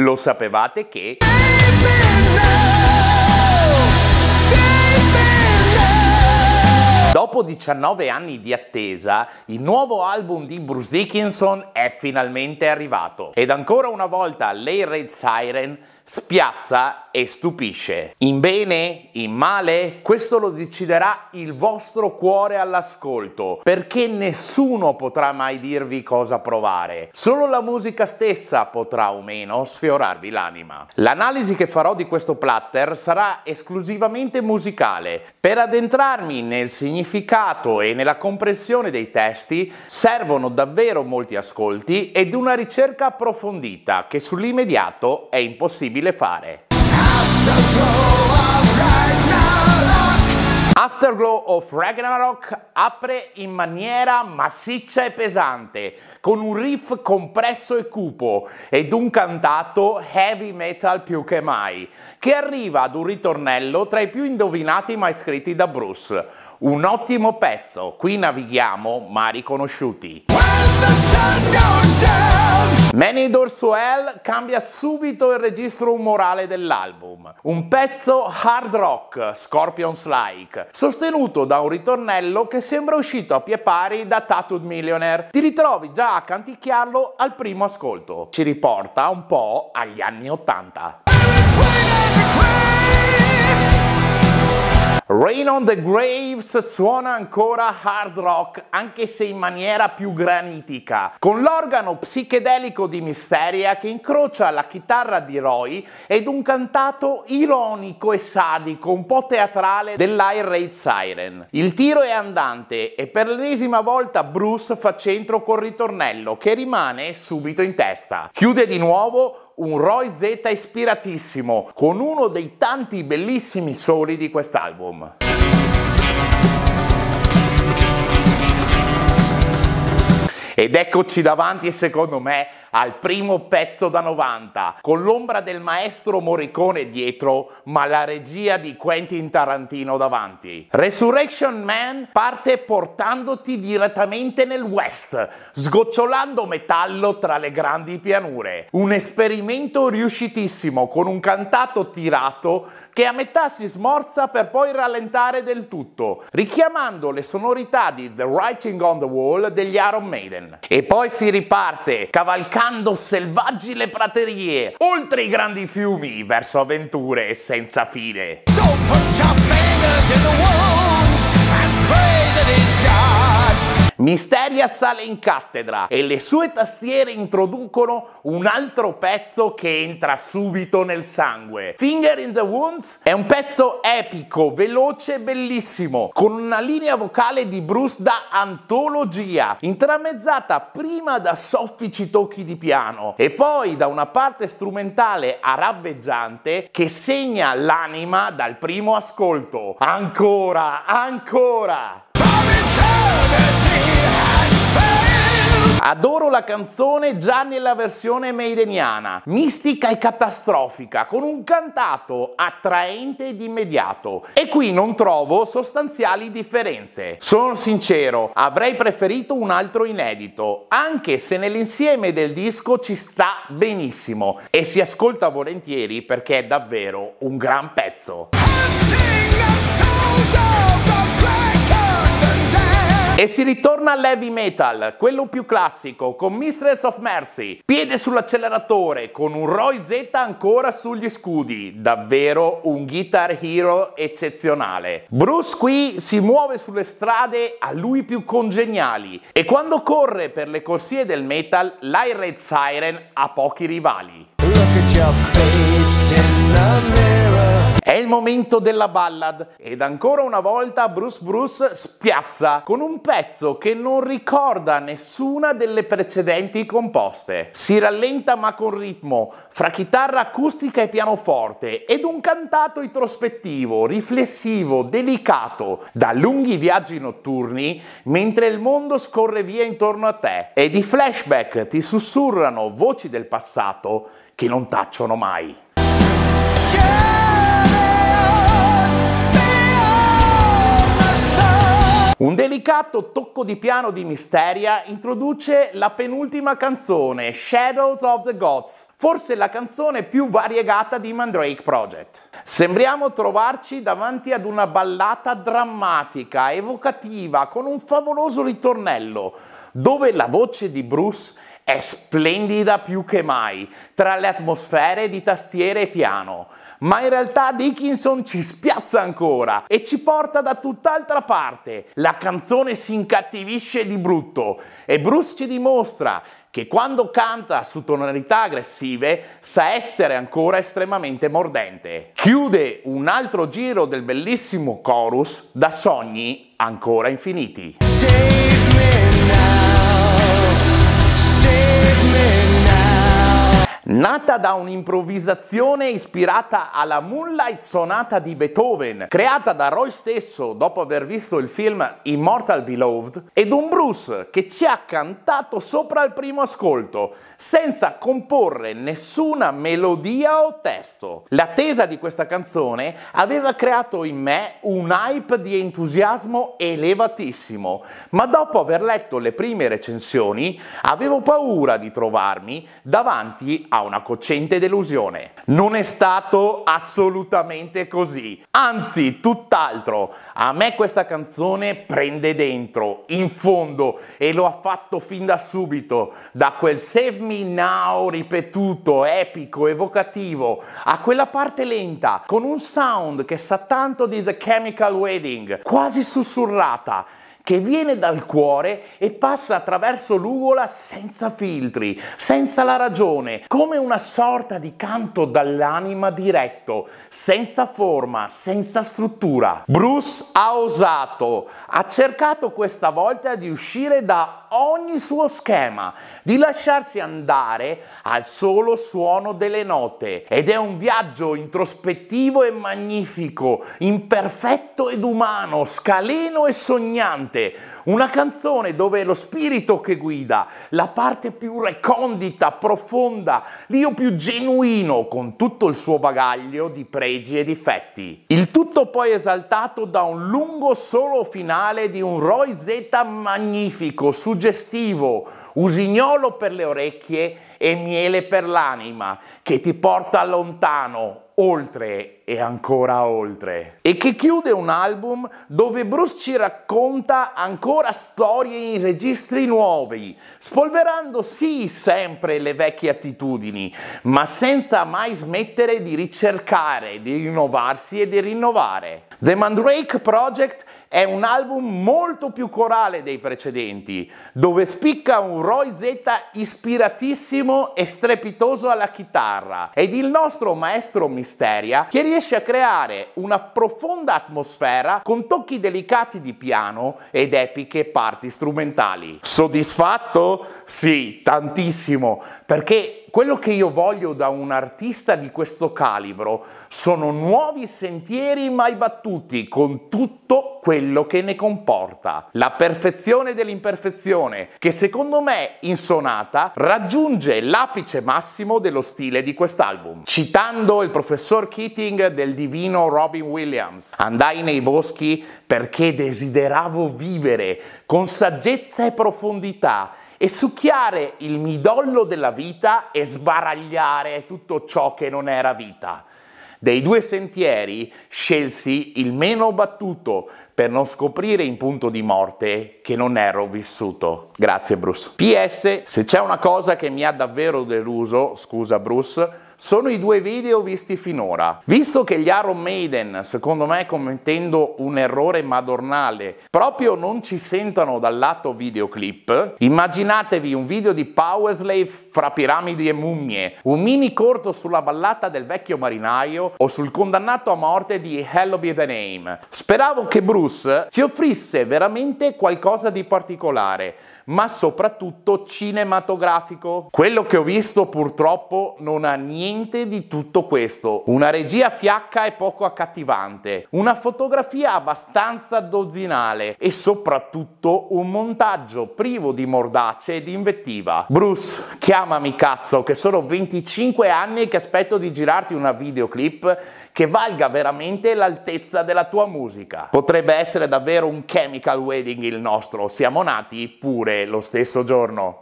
Lo sapevate che... Dopo 19 anni di attesa, il nuovo album di Bruce Dickinson è finalmente arrivato. Ed ancora una volta Lay Red Siren spiazza e stupisce. In bene? In male? Questo lo deciderà il vostro cuore all'ascolto, perché nessuno potrà mai dirvi cosa provare. Solo la musica stessa potrà o meno sfiorarvi l'anima. L'analisi che farò di questo platter sarà esclusivamente musicale. Per addentrarmi nel significato e nella comprensione dei testi servono davvero molti ascolti ed una ricerca approfondita che sull'immediato è impossibile possibile fare. Afterglow of Ragnarok apre in maniera massiccia e pesante, con un riff compresso e cupo ed un cantato heavy metal più che mai, che arriva ad un ritornello tra i più indovinati mai scritti da Bruce. Un ottimo pezzo, qui navighiamo ma riconosciuti. Many Doors to Hell cambia subito il registro umorale dell'album. Un pezzo hard rock, Scorpions like, sostenuto da un ritornello che sembra uscito a pie pari da Tattooed Millionaire. Ti ritrovi già a canticchiarlo al primo ascolto. Ci riporta un po' agli anni 80. Rain on the Graves suona ancora hard rock, anche se in maniera più granitica, con l'organo psichedelico di Misteria che incrocia la chitarra di Roy ed un cantato ironico e sadico, un po' teatrale dell'Air Raid Siren. Il tiro è andante e per l'ennesima volta Bruce fa centro col ritornello che rimane subito in testa. Chiude di nuovo un Roy Z ispiratissimo, con uno dei tanti bellissimi soli di quest'album. Ed eccoci davanti, secondo me, al primo pezzo da 90, con l'ombra del maestro Morricone dietro, ma la regia di Quentin Tarantino davanti. Resurrection Man parte portandoti direttamente nel West, sgocciolando metallo tra le grandi pianure. Un esperimento riuscitissimo con un cantato tirato che a metà si smorza per poi rallentare del tutto, richiamando le sonorità di The Writing on the Wall degli Iron Maiden. E poi si riparte, cavalcando cavalcando selvaggi le praterie, oltre i grandi fiumi, verso avventure senza fine. So Misteria sale in cattedra e le sue tastiere introducono un altro pezzo che entra subito nel sangue. Finger in the Wounds è un pezzo epico, veloce e bellissimo, con una linea vocale di Bruce da antologia, intramezzata prima da soffici tocchi di piano e poi da una parte strumentale arabeggiante che segna l'anima dal primo ascolto. Ancora, ancora! Adoro la canzone già nella versione maideniana, mistica e catastrofica, con un cantato attraente ed immediato. E qui non trovo sostanziali differenze. Sono sincero, avrei preferito un altro inedito, anche se nell'insieme del disco ci sta benissimo e si ascolta volentieri perché è davvero un gran pezzo. E si ritorna all'heavy metal, quello più classico, con Mistress of Mercy. Piede sull'acceleratore, con un Roy Z ancora sugli scudi. Davvero un guitar hero eccezionale. Bruce qui si muove sulle strade a lui più congeniali e quando corre per le corsie del metal, l'Ired Siren ha pochi rivali. Look at your face in the mirror. È il momento della ballad ed ancora una volta Bruce Bruce spiazza con un pezzo che non ricorda nessuna delle precedenti composte. Si rallenta ma con ritmo, fra chitarra acustica e pianoforte ed un cantato introspettivo, riflessivo, delicato, da lunghi viaggi notturni mentre il mondo scorre via intorno a te e di flashback ti sussurrano voci del passato che non tacciono mai. Un delicato tocco di piano di misteria introduce la penultima canzone, Shadows of the Gods, forse la canzone più variegata di Mandrake Project. Sembriamo trovarci davanti ad una ballata drammatica, evocativa, con un favoloso ritornello, dove la voce di Bruce è splendida più che mai, tra le atmosfere di tastiere e piano ma in realtà Dickinson ci spiazza ancora e ci porta da tutt'altra parte. La canzone si incattivisce di brutto e Bruce ci dimostra che quando canta su tonalità aggressive sa essere ancora estremamente mordente. Chiude un altro giro del bellissimo chorus da sogni ancora infiniti. Save nata da un'improvvisazione ispirata alla Moonlight Sonata di Beethoven, creata da Roy stesso dopo aver visto il film Immortal Beloved, ed un Bruce che ci ha cantato sopra il primo ascolto, senza comporre nessuna melodia o testo. L'attesa di questa canzone aveva creato in me un hype di entusiasmo elevatissimo, ma dopo aver letto le prime recensioni avevo paura di trovarmi davanti a una cocente delusione. Non è stato assolutamente così, anzi tutt'altro. A me questa canzone prende dentro, in fondo, e lo ha fatto fin da subito, da quel Save Me Now ripetuto, epico, evocativo, a quella parte lenta, con un sound che sa tanto di The Chemical Wedding, quasi sussurrata che viene dal cuore e passa attraverso l'ugola senza filtri, senza la ragione, come una sorta di canto dall'anima diretto, senza forma, senza struttura. Bruce ha osato, ha cercato questa volta di uscire da ogni suo schema, di lasciarsi andare al solo suono delle note. Ed è un viaggio introspettivo e magnifico, imperfetto ed umano, scaleno e sognante. Una canzone dove è lo spirito che guida, la parte più recondita, profonda, l'io più genuino, con tutto il suo bagaglio di pregi e difetti. Il tutto poi esaltato da un lungo solo finale di un Roy Z magnifico, suggestivo, usignolo per le orecchie e miele per l'anima, che ti porta lontano, oltre e ancora oltre. E che chiude un album dove Bruce ci racconta ancora storie in registri nuovi, spolverando sì sempre le vecchie attitudini, ma senza mai smettere di ricercare, di rinnovarsi e di rinnovare. The Mandrake Project è un album molto più corale dei precedenti, dove spicca un Roy Z ispiratissimo e strepitoso alla chitarra ed il nostro maestro Misteria che riesce a creare una profonda atmosfera con tocchi delicati di piano ed epiche parti strumentali. Soddisfatto? Sì, tantissimo, perché quello che io voglio da un artista di questo calibro sono nuovi sentieri mai battuti con tutto quello che ne comporta. La perfezione dell'imperfezione, che secondo me in sonata raggiunge l'apice massimo dello stile di quest'album. Citando il professor Keating del divino Robin Williams, andai nei boschi perché desideravo vivere con saggezza e profondità e succhiare il midollo della vita e sbaragliare tutto ciò che non era vita. Dei due sentieri scelsi il meno battuto per non scoprire in punto di morte che non ero vissuto. Grazie Bruce. PS, se c'è una cosa che mi ha davvero deluso, scusa Bruce, sono i due video visti finora. Visto che gli Iron Maiden, secondo me commettendo un errore madornale, proprio non ci sentono dal lato videoclip, immaginatevi un video di Powerslave fra piramidi e mummie, un mini corto sulla ballata del vecchio marinaio o sul condannato a morte di Hello Be The Name. Speravo che Bruce ci offrisse veramente qualcosa di particolare, ma soprattutto cinematografico. Quello che ho visto purtroppo non ha niente di tutto questo. Una regia fiacca e poco accattivante, una fotografia abbastanza dozzinale e soprattutto un montaggio privo di mordace e di invettiva. Bruce, chiamami cazzo, che sono 25 anni che aspetto di girarti una videoclip che valga veramente l'altezza della tua musica. Potrebbe essere davvero un chemical wedding il nostro, siamo nati pure lo stesso giorno.